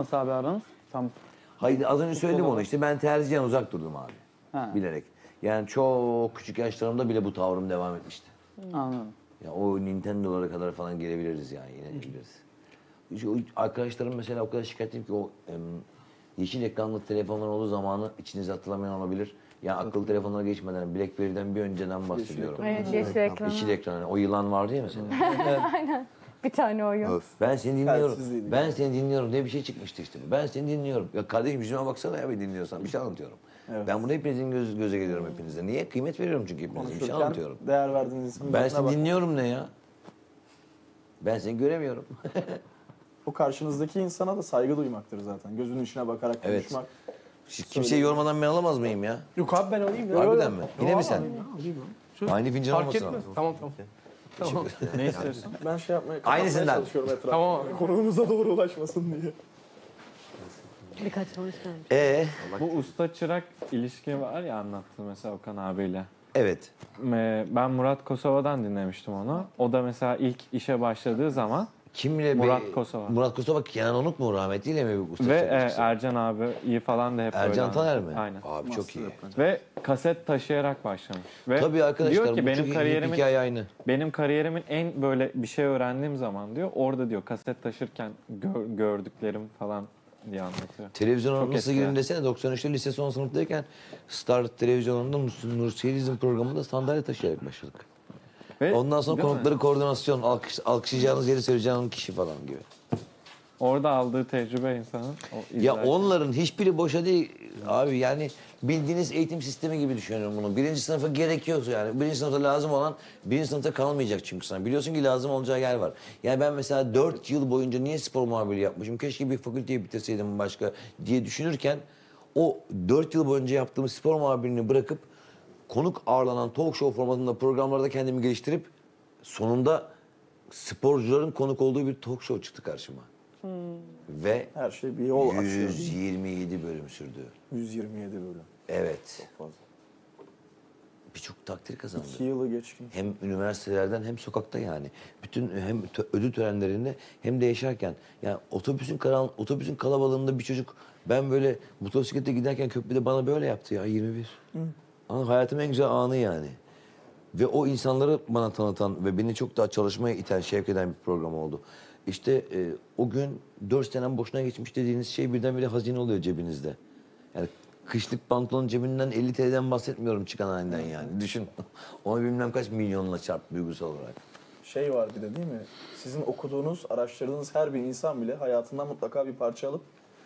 Nasıl abi aranız? Tam Hayır az önce söyledim onu işte ben tercihen uzak durdum abi. Ha. Bilerek. Yani çok küçük yaşlarımda bile bu tavrım devam etmişti. anladım. Ya o Nintendo'lara kadar falan gelebiliriz yani yine gideriz. İşte o arkadaşlarım mesela o kadar şikayetliyim ki o em, yeşil ekranlı telefonlar olduğu zamanı içinize hatırlamayan olabilir. Yani akıllı telefonlara geçmeden Blackberry'den bir önceden bahsediyorum. Evet, yeşil ekran. Yeşil ekran. hani O yılan vardı ya mesela. Bir tane oyun. Ben seni dinliyorum. Ben seni dinliyorum diye bir şey çıkmıştı işte. Ben seni dinliyorum. Ya kardeşim yüzüme baksana ya bir dinliyorsan. Bir şey anlatıyorum. Evet. Ben bunu hepinizin göz, göze geliyorum hepinize. Niye? Kıymet veriyorum çünkü hepinize. Bir şey anlatıyorum. değer verdiğiniz ismin Ben seni bak. dinliyorum ne ya? Ben seni göremiyorum. O karşınızdaki insana da saygı duymaktır zaten. Gözünün içine bakarak Evet. konuşmak. Kimseyi yormadan ben alamaz mıyım ya? Yok abi ben alayım ya. Harbiden mi? Yine mi sen? alayım ya, alayım ya. Şu Aynı fincan fark olmasın etmez. ama. Tamam tamam. Tamam. Ne istiyorsun? Ben şey yapmaya kapatmaya Aynısından. çalışıyorum etrafı. Tamam abi. Konumuza doğru ulaşmasın diye. Birkaç gelmiş. Ee, Bu usta çırak ilişki var ya anlattı mesela Okan abiyle. evet. Me- Ben Murat Kosova'dan dinlemiştim onu. O da mesela ilk işe başladığı zaman Kimle? Murat be- Kosova. Murat Kosova Kenan Onuk mu rahmetliyle mi? usta ve e? Ercan abi iyi falan da hep Ercan Taner mi? Aynen. Abi çok iyi. Ve kaset taşıyarak başlamış. Ve Tabii arkadaşlar diyor ki bu benim çok iyi kariyerimin hikaye aynı. benim kariyerimin en böyle bir şey öğrendiğim zaman diyor orada diyor kaset taşırken gör- gördüklerim falan diye anlatıyor. Televizyona nasıl girin desene 93'te lise son sınıftayken Star televizyonunda Nur, Nur Seyirciz'in programında sandalye taşıyarak başladık. Ve Ondan sonra değil mi? konukları koordinasyon, alkış, alkışlayacağınız yeri söyleyeceğiniz kişi falan gibi. Orada aldığı tecrübe insanın. O Ya onların hiçbiri boşa değil abi yani bildiğiniz eğitim sistemi gibi düşünüyorum bunu. Birinci sınıfa gerekiyorsa yani birinci sınıfta lazım olan birinci sınıfta kalmayacak çünkü sana. Biliyorsun ki lazım olacağı yer var. Yani ben mesela dört yıl boyunca niye spor muhabiri yapmışım? Keşke bir fakülteyi bitirseydim başka diye düşünürken o dört yıl boyunca yaptığım spor muhabirini bırakıp konuk ağırlanan talk show formatında programlarda kendimi geliştirip sonunda sporcuların konuk olduğu bir talk show çıktı karşıma. Ve Her şey bir yol açıyor. 127 bölüm sürdü. 127 bölüm. Evet. Fazla. Birçok takdir kazandı. İki yılı geçkin. Hem üniversitelerden hem sokakta yani. Bütün hem tö- ödül törenlerinde hem de yaşarken. Yani otobüsün karan, otobüsün kalabalığında bir çocuk ben böyle motosiklette giderken köprüde bana böyle yaptı ya 21. Ama hayatımın en güzel anı yani. Ve o insanları bana tanıtan ve beni çok daha çalışmaya iten, şevk eden bir program oldu. İşte e, o gün 4 senem boşuna geçmiş dediğiniz şey birdenbire hazine oluyor cebinizde. Yani kışlık pantolon cebinden 50 TL'den bahsetmiyorum çıkan halinden yani. Düşün. Onu bilmem kaç milyonla çarp duygusal olarak. Şey var bir de değil mi? Sizin okuduğunuz, araştırdığınız her bir insan bile hayatından mutlaka bir parça alıp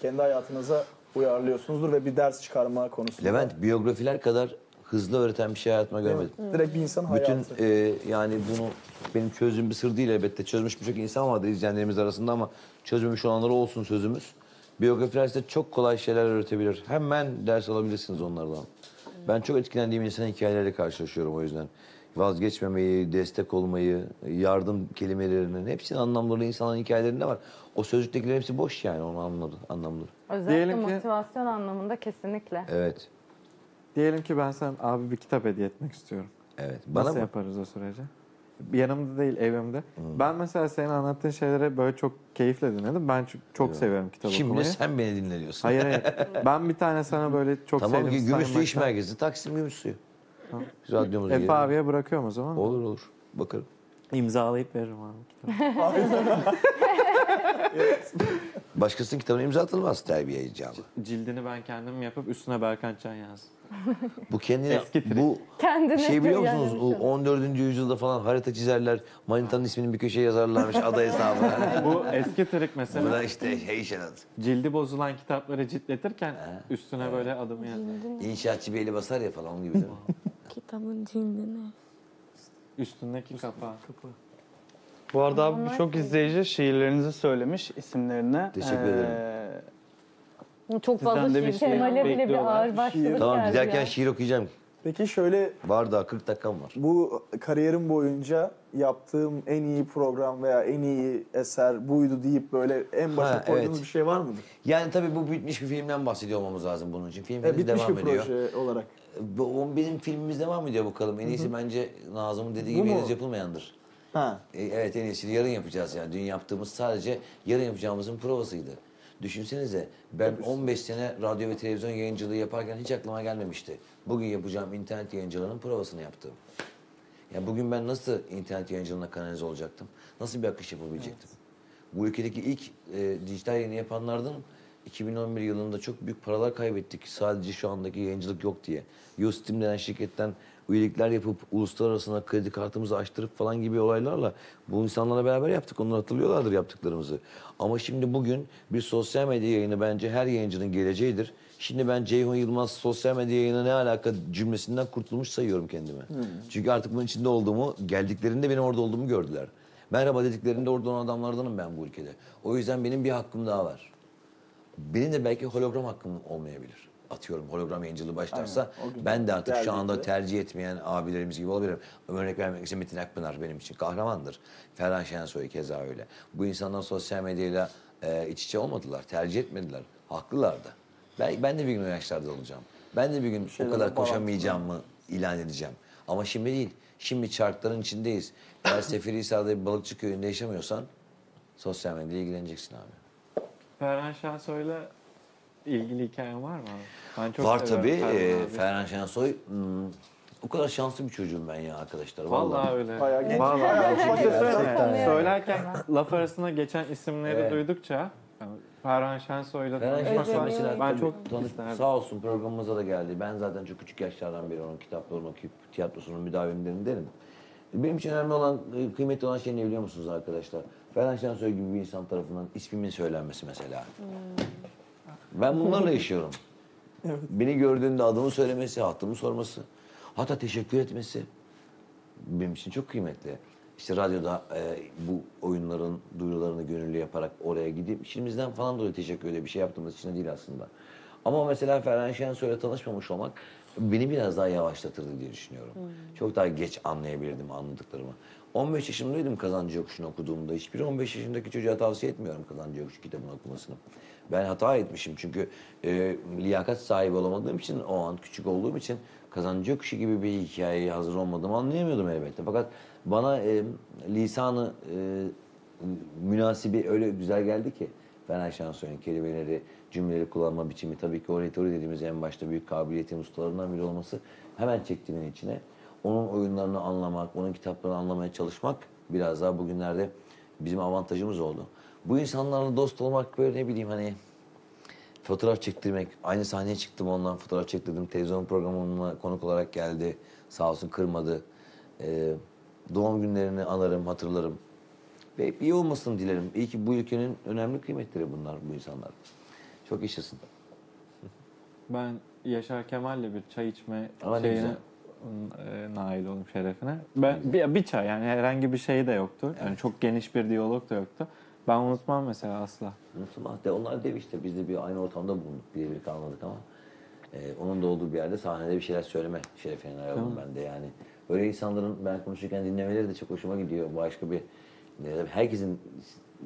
kendi hayatınıza uyarlıyorsunuzdur ve bir ders çıkarma konusunda. Levent biyografiler kadar hızlı öğreten bir şey hayatıma görmedim. Direkt bir insan hayatı. Bütün e, yani bunu benim çözdüğüm bir sır değil elbette. Çözmüş birçok insan vardı izleyenlerimiz arasında ama çözmemiş olanları olsun sözümüz. Biyografiler size çok kolay şeyler öğretebilir. Hemen ders alabilirsiniz onlardan. Ben çok etkilendiğim insan hikayeleriyle karşılaşıyorum o yüzden. Vazgeçmemeyi, destek olmayı, yardım kelimelerinin hepsinin anlamları insanların hikayelerinde var. O sözlüktekilerin hepsi boş yani onun anlamları. anlamları. Özellikle Diyelim ki- motivasyon anlamında kesinlikle. Evet. Diyelim ki ben sen abi bir kitap hediye etmek istiyorum. Evet. Bana Nasıl mı? yaparız o sürece? Yanımda değil evimde. Ben mesela senin anlattığın şeyleri böyle çok keyifle dinledim. Ben çok, çok seviyorum kitap Şimdi okumayı. sen beni dinle diyorsun. Hayır hayır. ben bir tane sana böyle çok Tamam sevdiğim Gümüşsuyu İş Merkezi. Taksim Gümüşsuyu. Biz radyomuza Efe abiye bırakıyorum o zaman. Olur olur. Bakarım. İmzalayıp veririm abi kitabı. Başkasının kitabına imza atılmaz terbiye icabı. Cildini ben kendim yapıp üstüne Berkan Can yazdım. Bu kendine, bu Kendine şey biliyor musunuz? O şey. 14. yüzyılda falan harita çizerler. Manitanın ismini bir köşeye yazarlarmış ada hesabına. Bu eski trik mesela. Burada işte şey işaret. Cildi bozulan kitapları ciltletirken üstüne böyle adımı yazar. İnşaatçı bir eli basar ya falan onun gibi değil mi? Kitabın cildini. Üstündeki kapağı. Bu arada abi birçok izleyici şiirlerinizi söylemiş isimlerine. Teşekkür ederim. Çok fazla Sizden de şiir. bir şey Kemal'e bile bir bekliyorlar. ağır başlılık tamam geldi giderken ya. şiir okuyacağım. Peki şöyle Var daha 40 dakikam var. bu kariyerim boyunca yaptığım en iyi program veya en iyi eser buydu deyip böyle en başa Ha, koyduğunuz evet. bir şey var mıdır? Yani tabii bu bitmiş bir filmden bahsediyor olmamız lazım bunun için. Film E, henüz bitmiş devam bir ediyor. proje olarak. Bu, o bizim filmimiz devam ediyor bakalım. En iyisi bence Nazım'ın dediği gibi mu? henüz yapılmayandır. Ha. E, Evet en iyisini yarın yapacağız yani. Dün yaptığımız sadece yarın yapacağımızın provasıydı. Düşünsenize ben 15 sene radyo ve televizyon yayıncılığı yaparken hiç aklıma gelmemişti. Bugün yapacağım internet yayıncılığının provasını yaptım. Ya bugün ben nasıl internet yayıncılığına kanalize olacaktım? Nasıl bir akış yapabilecektim? Bu ülkedeki ilk e, dijital yayını yapanlardanım. 2011 yılında çok büyük paralar kaybettik sadece şu andaki yayıncılık yok diye. Yostim denen şirketten üyelikler yapıp uluslararası kredi kartımızı açtırıp falan gibi olaylarla bu insanlarla beraber yaptık. Onlar hatırlıyorlardır yaptıklarımızı. Ama şimdi bugün bir sosyal medya yayını bence her yayıncının geleceğidir. Şimdi ben Ceyhun Yılmaz sosyal medya yayına ne alaka cümlesinden kurtulmuş sayıyorum kendimi. Çünkü artık bunun içinde olduğumu, geldiklerinde benim orada olduğumu gördüler. Merhaba dediklerinde orada olan adamlardanım ben bu ülkede. O yüzden benim bir hakkım daha var. Benim de belki hologram hakkım olmayabilir. Atıyorum hologram yayıncılığı başlarsa Aynen, o ben de artık şu anda tercih etmeyen abilerimiz gibi olabilirim. Örnek vermek için Metin Akpınar benim için kahramandır. Ferhan Şensoy keza öyle. Bu insanlar sosyal medyayla e, iç içe olmadılar, tercih etmediler. Haklılar da. Ben, ben de bir gün o yaşlarda olacağım. Ben de bir gün o şeylerle kadar koşamayacağımı ilan edeceğim. Ama şimdi değil. Şimdi çarkların içindeyiz. Eğer Seferihisar'da bir balıkçı köyünde yaşamıyorsan sosyal medyayla ilgileneceksin abi. Ferhan Şensoy'la ilgili hikayen var mı abi? Ben çok Var tabii. Ferhan Şensoy hmm, o kadar şanslı bir çocuğum ben ya arkadaşlar. Vallahi öyle. Bayağı genç. Vallahi Bayağı bir şey? Gerçekten. Söylerken laf arasında geçen isimleri Evet. duydukça yani Ferhan Şensoy'la Ferhan Şensoy mesela ben çok tanış- isterdim. sağ olsun programımıza da geldi. Ben zaten çok küçük yaşlardan beri onun kitaplarını okuyup tiyatrosunun müdavimlerindenim. Benim için önemli olan, e, kıymetli olan şey ne biliyor musunuz arkadaşlar? Ferhan Şensoy gibi bir insan tarafından ismimin söylenmesi mesela. Ben bunlarla yaşıyorum. Beni gördüğünde adımı söylemesi, hattımı sorması, hatta teşekkür etmesi benim için çok kıymetli. İşte radyoda e, bu oyunların duyurularını gönüllü yaparak oraya gidip işimizden falan dolayı teşekkür ediyor. Bir şey yaptığımız için de değil aslında. Ama mesela Ferhan Şensoy'la tanışmamış olmak beni biraz daha yavaşlatırdı diye düşünüyorum. Çok daha geç anlayabilirdim anladıklarımı. 15 yaşındaydım Kazancı Yokuşu'nu okuduğumda. Hiçbir 15 yaşındaki çocuğa tavsiye etmiyorum Kazancı Yokuşu kitabını okumasını. Ben hata etmişim çünkü e, liyakat sahibi olamadığım için o an küçük olduğum için Kazancı Yokuşu gibi bir hikayeye hazır olmadığımı anlayamıyordum elbette. Fakat bana e, lisanı e, münasibi öyle güzel geldi ki Ferhan Şensoy'un kelimeleri, cümleleri kullanma biçimi tabii ki o retori dediğimiz en başta büyük kabiliyetin ustalarından biri olması hemen çekti beni içine. Onun oyunlarını anlamak, onun kitaplarını anlamaya çalışmak biraz daha bugünlerde bizim avantajımız oldu. Bu insanlarla dost olmak böyle ne bileyim hani fotoğraf çektirmek. Aynı sahneye çıktım ondan fotoğraf çektirdim. Televizyon programına konuk olarak geldi. Sağ olsun kırmadı. Ee, doğum günlerini anarım, hatırlarım. Ve hep iyi olmasını dilerim. İyi ki bu ülkenin önemli kıymetleri bunlar, bu insanlar. Çok yaşasın. Ben Yaşar Kemal'le bir çay içme ne şeyine nail oldum şerefine. Ben bir, bir çay yani herhangi bir şey de yoktu. Yani çok geniş bir diyalog da yoktu. Ben unutmam mesela asla. Unutma. De, onlar dev işte. Biz de bir aynı ortamda bulunduk. Birebir kalmadık ama. e, onun da olduğu bir yerde sahnede bir şeyler söyleme şerefine nail oldum ben de yani. Böyle insanların ben konuşurken dinlemeleri de çok hoşuma gidiyor. Başka bir e, herkesin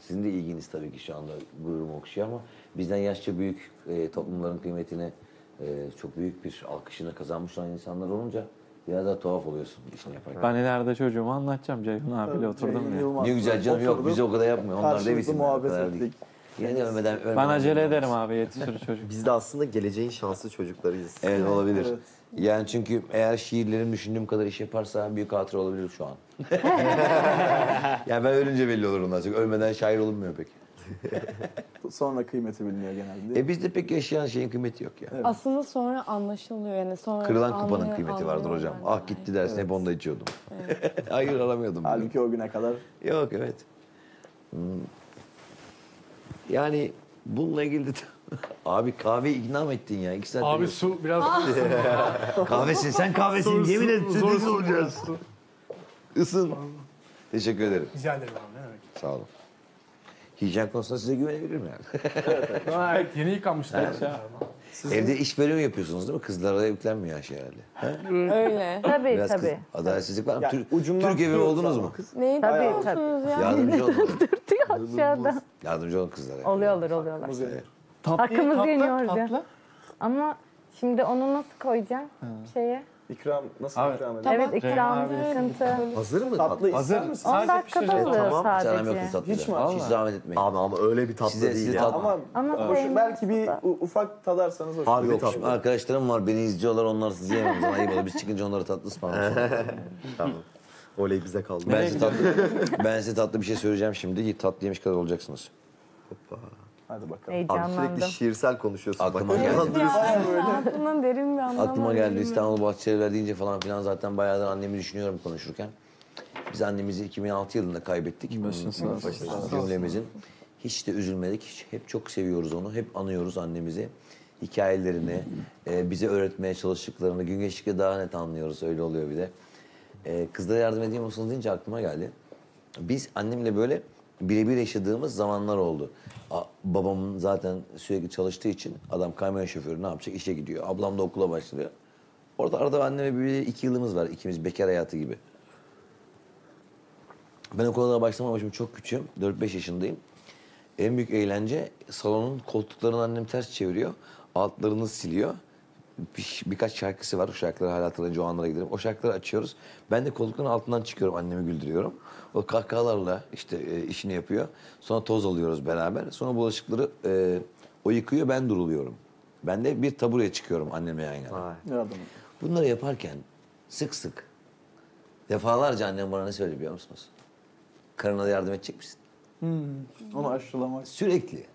sizin de ilginiz tabii ki şu anda gururumu okşuyor ama bizden yaşça büyük e, toplumların kıymetini e, çok büyük bir alkışını kazanmış olan insanlar olunca biraz daha tuhaf oluyorsun işini yaparken. Ben ileride çocuğuma anlatacağım Ceyhun abiyle oturdum diye. Ne güzel canım yok bize o kadar yapmıyor. Onlar dev karşılıklı o muhabbet ettik. De ölmeden, ölmeden Ben acele ederim abi yetişir çocuk. Biz de aslında geleceğin şanslı çocuklarıyız. Evet olabilir. Evet. Yani çünkü eğer şiirlerim düşündüğüm kadar iş yaparsa büyük hatıra olabilir şu an. yani ben ölünce belli olur ondan sonra. Ölmeden şair olunmuyor pek. Sonra kıymeti biliniyor genelde. E bizde pek yaşayan şeyin kıymeti yok ya. Aslında sonra anlaşılıyor yani sonra Kırılan kupanın anlıyor- kıymeti vardır hocam. yani. Ah gitti dersin hep onda içiyordum. Hayır alamıyordum. bunu. Halbuki o güne kadar Yok evet. Hmm. Yani bununla ilgili de... Abi kahve ikna mı ettin ya? İki saat Abi su biraz Kahvesin sen kahvesin Zor- yemin et zor olacağız. Isın. Teşekkür ederim. rica ederim abi ne demek. Sağ olun. Hijyen konusunda size güvenebilirim yani. Evet yeni yıkanmışlar. Evde iş bölümü yapıyorsunuz değil mi? Kızlara yüklenmiyor her şey herhalde. Öyle. Tabii Biraz kız- tabii. adaletsizlik var mı? Yani Türk, Türk evi oldunuz mu? Neyi Tabii, diyorsunuz ya? Yardımcı olun. Aşağıda. Yardımcı olun kızlara. Oluyorlar oluyorlar. Yenir. Hakkımız tatlı, yeniyor tatlı. Ama şimdi onu nasıl koyacağım şeye? İkram nasıl Abi, ikram edelim? Evet ikram abi. sıkıntı. Hazır mı? Tatlı Hazır. ister misin? 10 Sadece dakikada pişireceğiz. oluyor Tamam, Hiç aram sadece. yoktu tatlıda. Hiç mi? Hiç zahmet etmeyin. Abi ama öyle bir tatlı Size- değil size ya. tat- Ama, Ama hoş, belki bir u- ufak tadarsanız hoş. Harbi Yok tatlı. şimdi arkadaşlarım var beni izliyorlar onlar sizi yiyemem. Zaman ayıp olur. Biz çıkınca onlara tatlı ısmarlamışlar. Tamam. Oley bize kaldı. ben, size tatlı, ben size tatlı bir şey söyleyeceğim şimdi. Tatlı yemiş kadar olacaksınız. Hadi bakalım. Abi Heyecanlandım. sürekli şiirsel konuşuyorsun. Aklıma Bak, geldi. Aklımdan derin bir anlam Aklıma geldi İstanbul Bahçelievler deyince falan filan zaten bayağıdır annemi düşünüyorum konuşurken. Biz annemizi 2006 yılında kaybettik. Başın sağ olsun. Cümlemizin. Hiç de üzülmedik. Hiç- Hep çok seviyoruz onu. Hep anıyoruz annemizi. Hikayelerini, e, bize öğretmeye çalıştıklarını gün geçtikçe daha net anlıyoruz. Öyle oluyor bir de. E, kızlara yardım edeyim musunuz deyince aklıma geldi. Biz annemle böyle birebir yaşadığımız zamanlar oldu. A- babamın zaten sürekli çalıştığı için adam kamyon şoförü ne yapacak? İşe gidiyor. Ablam da okula başlıyor. Orada arada annemle bir iki yılımız var. İkimiz bekar hayatı gibi. Ben okula daha başlamamışım. Çok küçüğüm. 4-5 yaşındayım. En büyük eğlence salonun koltuklarını annem ters çeviriyor. Altlarını siliyor. Bir, birkaç şarkısı var. O şarkıları hala hatırlayınca o anlara giderim. O şarkıları açıyoruz. Ben de koltukların altından çıkıyorum. Annemi güldürüyorum. O kahkahalarla işte e, işini yapıyor. Sonra toz alıyoruz beraber. Sonra bulaşıkları e, o yıkıyor. Ben duruluyorum. Ben de bir tabureye çıkıyorum annemle yan yana. Vay. Bunları yaparken sık sık defalarca annem bana ne söyledi biliyor musunuz? Karına da yardım edecek misin? Onu aşılamak. Sürekli.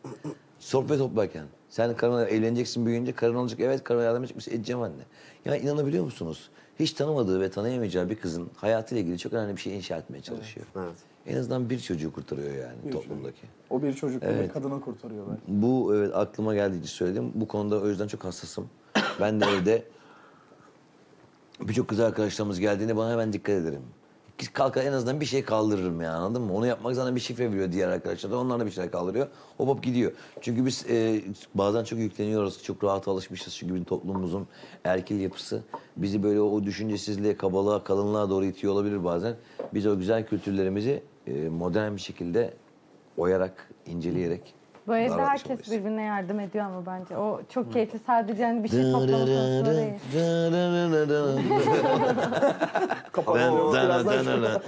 Sohbet toplarken. Sen karına evleneceksin büyüyünce karın olacak. Evet karına yardım edecek misin? Edeceğim anne. Ya inanabiliyor musunuz? Hiç tanımadığı ve tanıyamayacağı bir kızın hayatıyla ilgili çok önemli bir şey inşa etmeye çalışıyor. Evet. En azından bir çocuğu kurtarıyor yani Bir toplumdaki. O bir çocuk evet. Evet. kadını kurtarıyor belki. Bu evet aklıma geldiği söyledim. Bu konuda o yüzden çok hassasım. Ben de evde birçok kız arkadaşlarımız geldiğinde bana hemen dikkat ederim. Kalkar en azından bir şey kaldırırım ya anladın mı? Onu yapmak zaten bir şifre veriyor diğer arkadaşlar da onlar da bir şeyler kaldırıyor. Hop hop gidiyor. Çünkü biz e, bazen çok yükleniyoruz. Çok rahat alışmışız çünkü bizim toplumumuzun erkil yapısı bizi böyle o düşüncesizliğe, kabalığa, kalınlığa doğru itiyor olabilir bazen. Biz o güzel kültürlerimizi e, modern bir şekilde oyarak, inceleyerek Bu evde davranış herkes birbirine yardım ediyor ama bence. O çok keyifli. Sadece hani bir şey toplama konusunda değil. Kapalı birazdan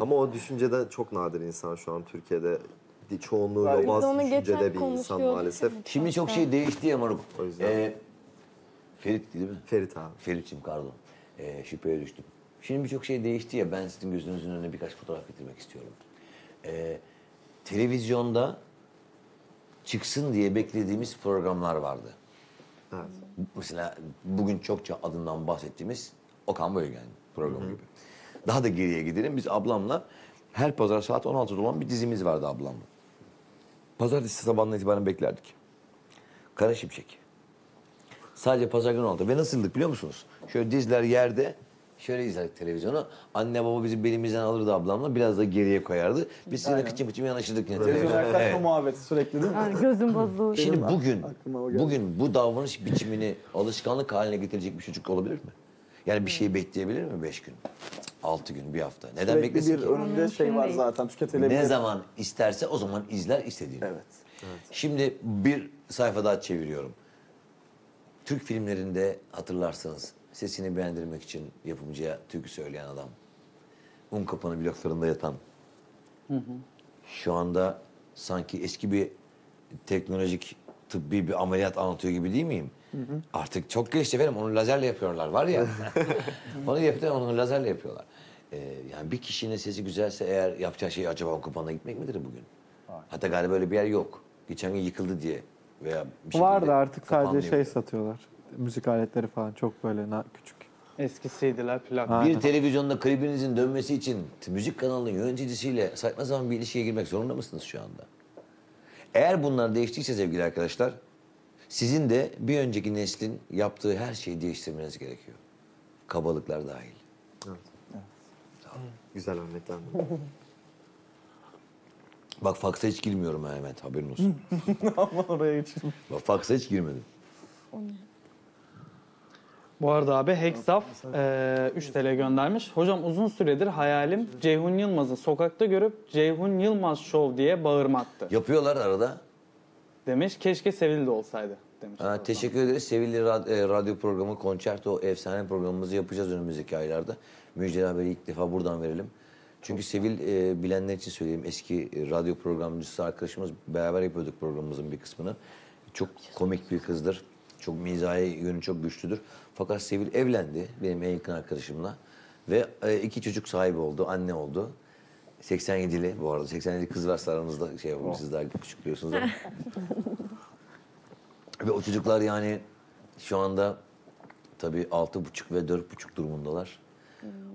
Ama o düşüncede çok nadir insan şu an Türkiye'de. Çoğunluğu yobaz düşüncede bir insan maalesef. Şimdi çok şey değişti ya moruk. O yüzden. Ee, Ferit değil mi? Ferit abi. Ferit'ciğim pardon. Ee, şüpheye düştüm. Şimdi birçok şey değişti ya ben sizin gözünüzün önüne birkaç fotoğraf getirmek istiyorum. Ee, televizyonda çıksın diye beklediğimiz programlar vardı. Evet. Mesela bugün çokça adından bahsettiğimiz Okan Bölgen programı gibi. Daha da geriye gidelim. Biz ablamla her pazar saat 16'da olan bir dizimiz vardı ablamla. Pazartesi sabahından itibaren beklerdik. Kara Şimşek. Sadece pazar günü oldu. Ve nasıldık biliyor musunuz? Şöyle dizler yerde, şöyle izlerdik televizyonu. Anne baba bizi belimizden alırdı ablamla, biraz da geriye koyardı. Biz sizinle kıçım kıçım yanaşırdık yine Televizyon televizyona. yaklaşma Evet. muhabbeti sürekli değil mi? Yani gözüm bozuldu. Şimdi Benim bugün, aklıma o geldi. bugün bu davranış biçimini alışkanlık haline getirecek bir çocuk olabilir mi? Yani bir şeyi bekleyebilir mi beş gün? Altı gün, bir hafta. Neden Sürekli beklesin bir ki? önünde şey var zaten tüketilebilir. Ne zaman isterse o zaman izler istediğini. Evet. Şimdi bir sayfa daha çeviriyorum. Türk filmlerinde hatırlarsanız sesini beğendirmek için yapımcıya türkü söyleyen adam. Un kapanı bloklarında yatan. Şu anda sanki eski bir teknolojik tıbbi bir ameliyat anlatıyor gibi değil miyim? Artık çok geçti efendim. Onu lazerle yapıyorlar var ya. onu yapıyorlar, onu lazerle yapıyorlar. Ee, yani bir kişinin sesi güzelse eğer yapacağı şey acaba un kapanına gitmek midir bugün? Hatta galiba böyle bir yer yok. Geçen gün yıkıldı diye veya bir şekilde Var da artık sadece şey diye. satıyorlar. Müzik aletleri falan çok böyle na- küçük. Eski CD'ler, plak. Ha. Bir televizyonda klibinizin dönmesi için müzik kanalının yöneticisiyle saçma zaman bir ilişkiye girmek zorunda mısınız şu anda? Eğer bunlar değiştiyse sevgili arkadaşlar, sizin de bir önceki neslin yaptığı her şeyi değiştirmeniz gerekiyor. Kabalıklar dahil. Güzel örnekler. Bak faksa hiç girmiyorum Mehmet haberin olsun. Aman oraya geçelim. Bak faksa hiç girmedim. Bu arada abi Hexaf eee 3 TL göndermiş. Hocam uzun süredir hayalim Ceyhun Yılmaz'ı sokakta görüp Ceyhun Yılmaz Show diye bağırmaktı. Yapıyorlar arada. Demiş keşke Sevil de olsaydı. demiş. Ha, teşekkür ederiz. Sevgili rad- e, radyo programı, konçerto, efsane programımızı yapacağız önümüzdeki aylarda. Müjdeli haberi ilk defa buradan verelim. Çünkü Sevil e, bilenler için söyleyeyim. Eski e, radyo programcısı arkadaşımız beraber yapıyorduk programımızın bir kısmını. Çok komik bir kızdır. Çok mizahi yönü çok güçlüdür. Fakat Sevil evlendi benim en yakın arkadaşımla. Ve e, iki çocuk sahibi oldu, anne oldu. 87'li bu arada. 87'li kız varsa aranızda şey yapalım. Siz daha küçük biliyorsunuz ama. Ve o çocuklar yani şu anda tabii altı buçuk ve dört buçuk durumundalar.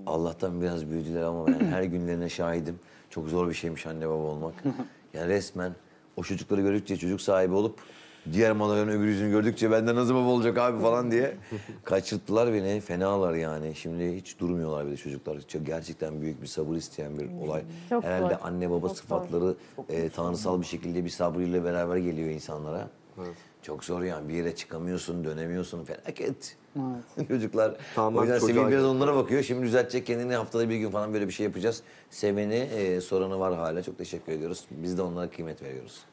Allah'tan biraz büyüdüler ama ben her günlerine şahidim. Çok zor bir şeymiş anne baba olmak. Yani resmen o çocukları gördükçe çocuk sahibi olup diğer manaların öbür yüzünü gördükçe benden nasıl baba olacak abi falan diye kaçırttılar beni. Fenalar yani. Şimdi hiç durmuyorlar bir de çocuklar. Çok gerçekten büyük bir sabır isteyen bir olay. Çok Herhalde zor. anne baba Çok sıfatları e, tanrısal bir şekilde bir sabrıyla beraber geliyor insanlara. Çok zor yani bir yere çıkamıyorsun, dönemiyorsun felaket. Çocuklar. Tamamen o yüzden çocuğa Sevil biraz onlara bakıyor. Şimdi düzeltecek kendini haftada bir gün falan böyle bir şey yapacağız. Seveni, e, soranı var hala. Çok teşekkür ediyoruz. Biz de onlara kıymet veriyoruz.